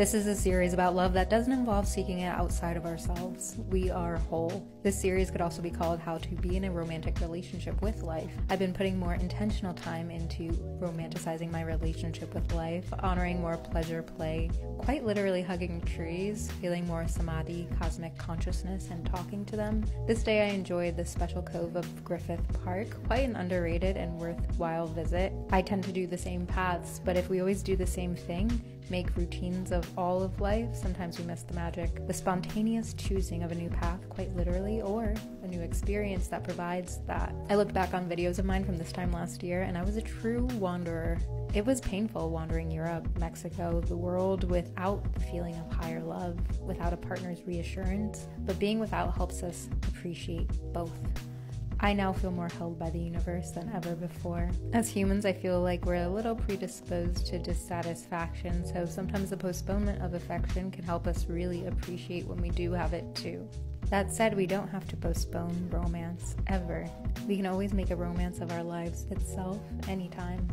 This is a series about love that doesn't involve seeking it outside of ourselves. We are whole. This series could also be called How to Be in a Romantic Relationship with Life. I've been putting more intentional time into romanticizing my relationship with life, honoring more pleasure play, quite literally hugging trees, feeling more samadhi, cosmic consciousness, and talking to them. This day I enjoyed the special cove of Griffith Park, quite an underrated and worthwhile visit. I tend to do the same paths, but if we always do the same thing, make routines of all of life, sometimes we miss the magic. The spontaneous choosing of a new path, quite literally, or a new experience that provides that. I looked back on videos of mine from this time last year, and I was a true wanderer. It was painful wandering Europe, Mexico, the world without the feeling of higher love, without a partner's reassurance, but being without helps us appreciate both. I now feel more held by the universe than ever before. As humans, I feel like we're a little predisposed to dissatisfaction, so sometimes the postponement of affection can help us really appreciate when we do have it too. That said, we don't have to postpone romance ever. We can always make a romance of our lives itself anytime.